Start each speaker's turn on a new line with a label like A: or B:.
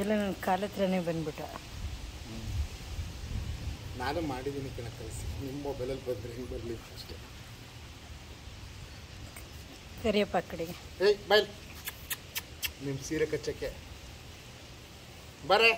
A: ಎಲ್ಲ ನನ್ನ ಕಾಲ ಹತ್ರನೇ ಬಂದ್ಬಿಟ್ಟ.
B: ನಾನು ಮಾಡಿದ್ದೀನಿ ಕಣ ಕಳಿಸಿ. ನಿಮ್ಮ ಮೊಬೈಲಲ್ಲಿ ಬಂದರೆ ಹೆಂಗೆ ಬರಲಿ ಅಷ್ಟೇ.
A: ಕರಿಯಪ್ಪ ಕಡೆಗೆ
B: ಏಯ್ ಬೈಲ್. ನಿಮ್ಮ ಸೀರೆ ಕಚ್ಚಕ್ಕೆ. ಬರೇ.